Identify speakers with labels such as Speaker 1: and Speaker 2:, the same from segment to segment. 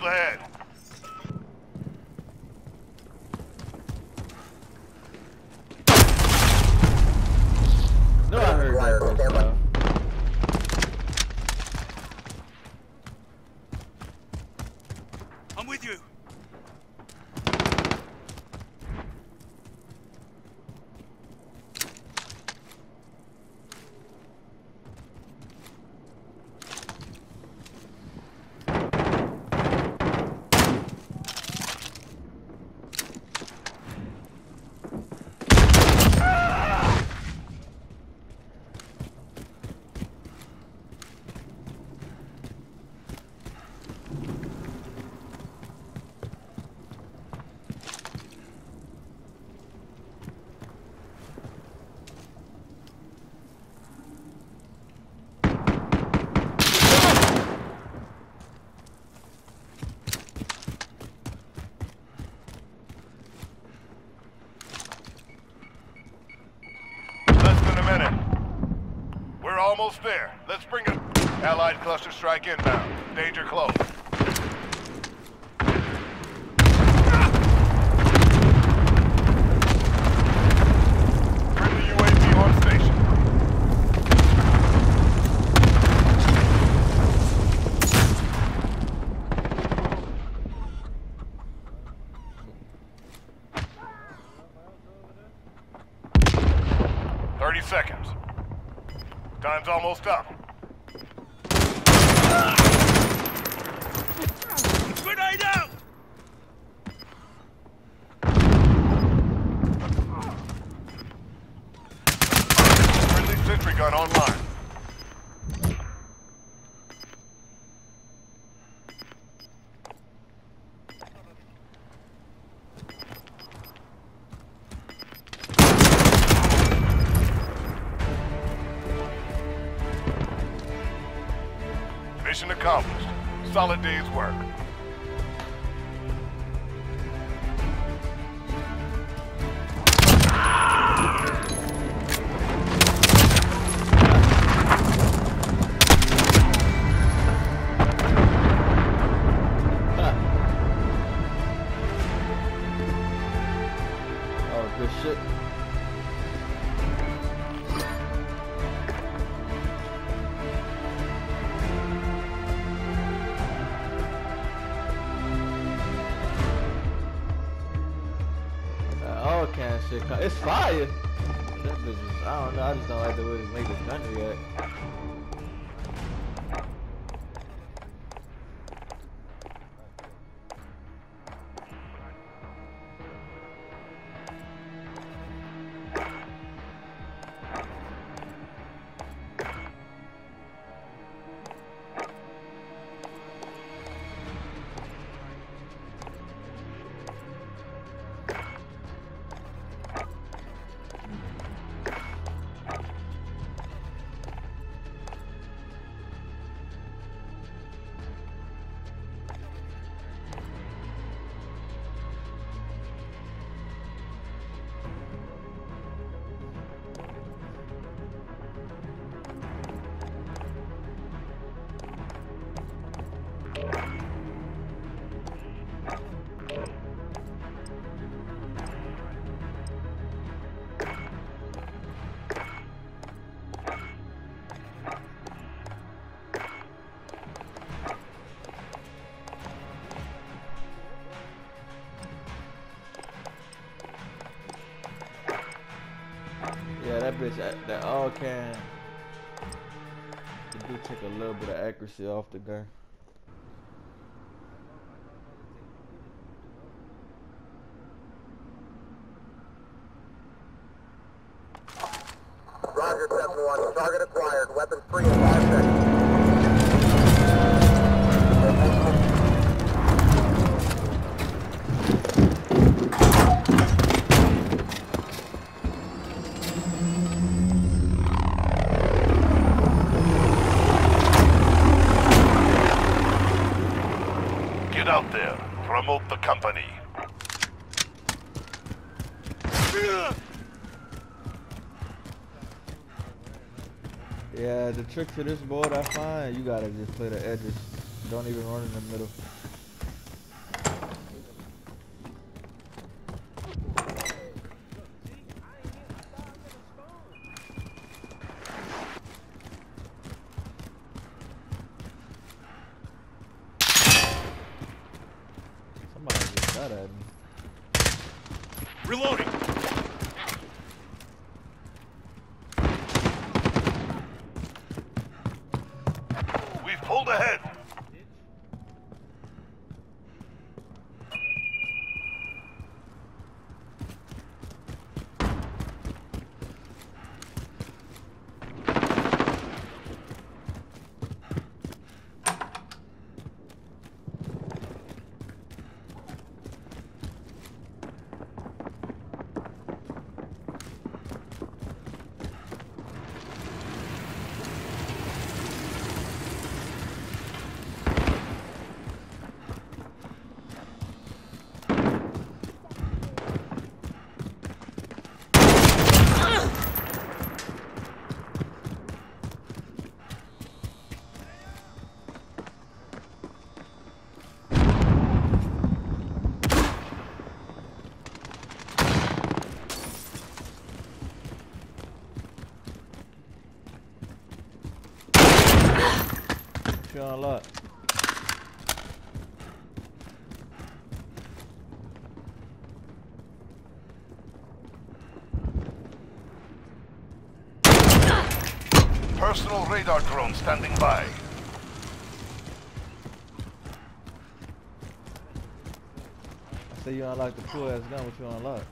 Speaker 1: pulled ahead.
Speaker 2: No, I heard that first time.
Speaker 3: I'm with you.
Speaker 1: Less than a minute. We're almost there. Let's bring it. Allied cluster strike inbound. Danger close. 30 seconds. Time's almost up.
Speaker 3: Grenade out!
Speaker 1: Friendly sentry gun online. Accomplished. Solid day's work.
Speaker 2: Oh, shit. It's fire. I don't know. I just don't like the way this nigga's gun react. Bitch, that- all can. It do take a little bit of accuracy off the gun.
Speaker 4: Roger, 7-1. Target acquired. Weapons free in 5 seconds.
Speaker 2: Yeah, the trick to this board I find, you gotta just play the edges. Don't even run in the middle. shot at me.
Speaker 3: Reloading.
Speaker 1: We've pulled ahead.
Speaker 2: What you unlock?
Speaker 1: Personal radar drone standing by.
Speaker 2: I say you unlock the cool ass gun. What you unlock?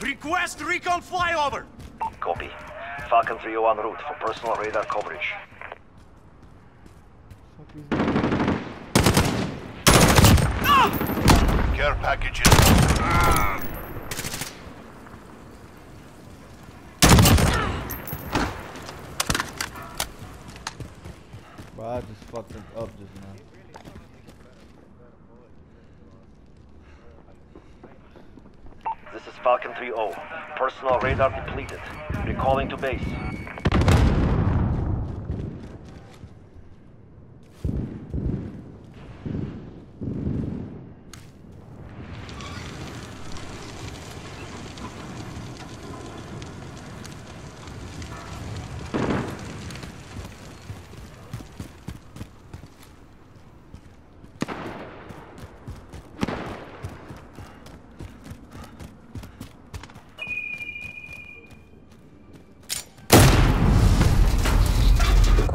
Speaker 3: Request recon flyover.
Speaker 5: Copy. Falcon 301 route for personal radar coverage.
Speaker 2: Fuck.
Speaker 1: Care packages.
Speaker 2: Bro, I just fucked him up just now.
Speaker 5: This is Falcon 3-0. Personal radar depleted. Recalling to base.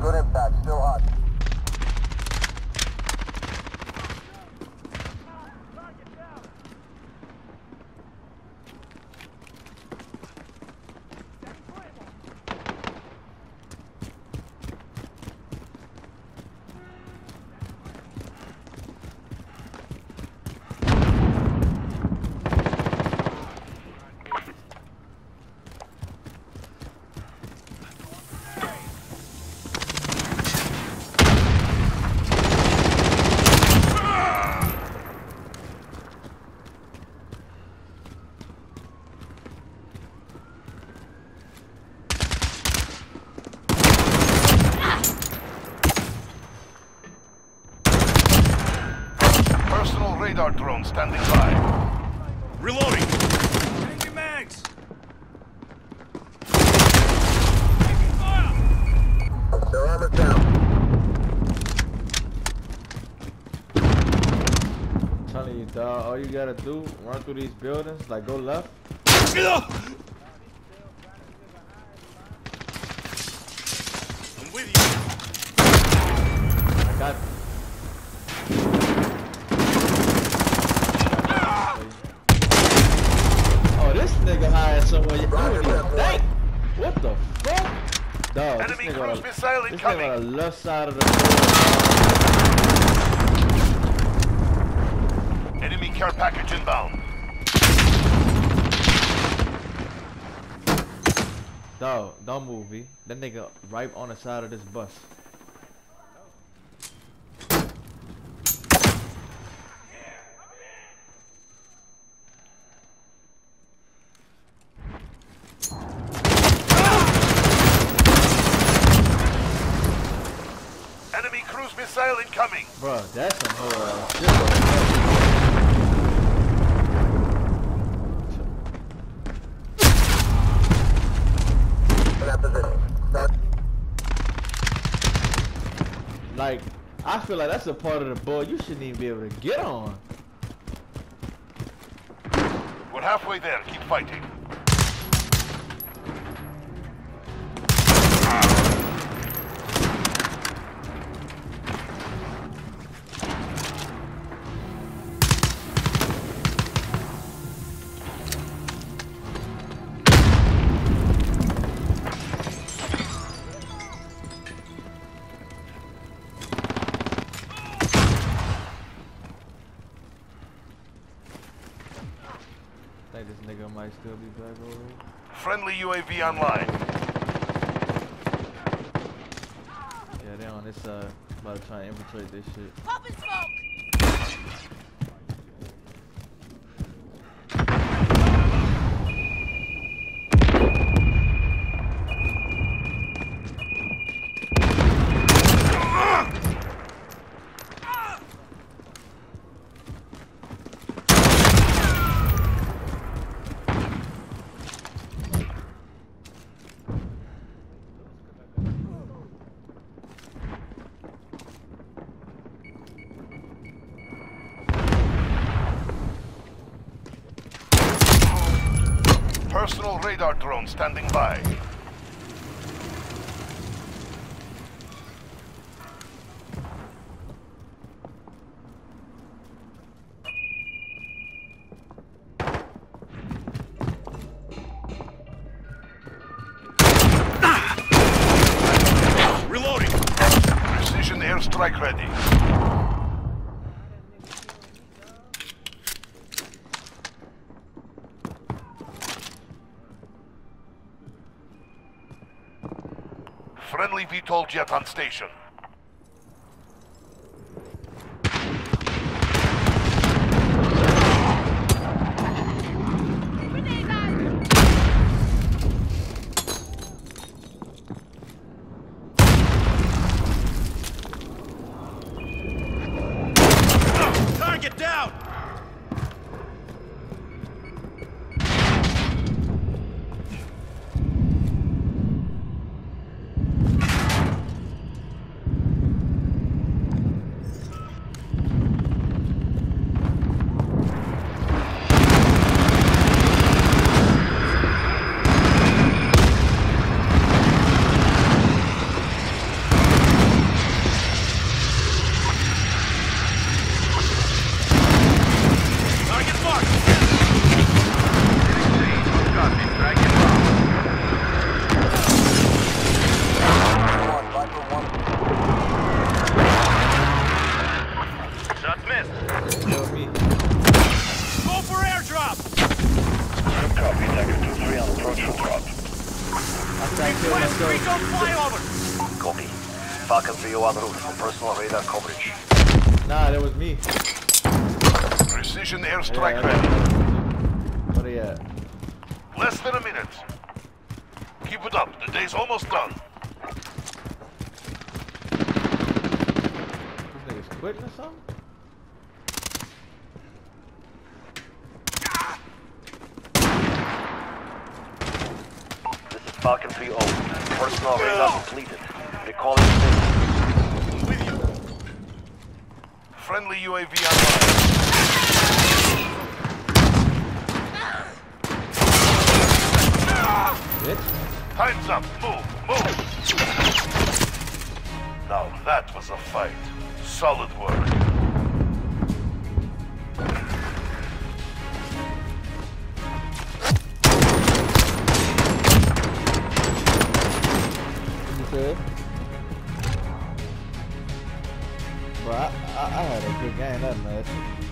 Speaker 4: Good impact. Still hot.
Speaker 1: Personal radar standing by.
Speaker 3: Reloading. Changing mags.
Speaker 4: Their armor's down.
Speaker 2: I'm telling you, dog. All you gotta do, run through these buildings, like go left.
Speaker 3: I'm with you.
Speaker 2: I got. Oh, this nigga hired someone. You don't even think. What the fuck? Dog, this
Speaker 1: Enemy
Speaker 2: nigga,
Speaker 1: cruise
Speaker 2: on the,
Speaker 1: missile
Speaker 2: this nigga
Speaker 1: incoming.
Speaker 2: on the left side of the floor.
Speaker 1: Enemy care package inbound.
Speaker 2: Dog, don't move, V. That nigga right on the side of this bus.
Speaker 1: Incoming.
Speaker 2: Bro, that's some whole ass shit. bro.
Speaker 4: In that position. Start.
Speaker 2: Like, I feel like that's a part of the board you shouldn't even be able to get on.
Speaker 1: We're halfway there. Keep fighting.
Speaker 2: Still be back over.
Speaker 1: Friendly UAV online.
Speaker 2: Yeah, they on this side. About to try and infiltrate this shit.
Speaker 6: Popping smoke!
Speaker 1: Personal radar drone standing by. Ah!
Speaker 3: Reloading.
Speaker 1: Precision airstrike ready. Friendly VTOL jet on station.
Speaker 6: Grenade out!
Speaker 3: Target down. Target marked.
Speaker 4: One, Viper one.
Speaker 3: Shot missed.
Speaker 2: Kill me.
Speaker 3: Go for airdrop.
Speaker 5: Copy, Tiger 2-3 on approach for drop.
Speaker 2: I tried to kill
Speaker 3: Request
Speaker 2: myself.
Speaker 3: recon flyover.
Speaker 5: Copy. Falcon 301 route for personal radar coverage.
Speaker 2: Nah, that was me.
Speaker 1: Precision airstrike
Speaker 2: that
Speaker 1: ready.
Speaker 2: was me. Where they at?
Speaker 1: Less than a minute. Keep it up. The day's almost done.
Speaker 2: This nigga's quitting or something?
Speaker 5: Falcon 3-0. Personal radar completed. Recalling
Speaker 3: you.
Speaker 1: Friendly UAV online. Time's up. Move. Move. Now that was a fight. Solid work.
Speaker 2: Good game that match.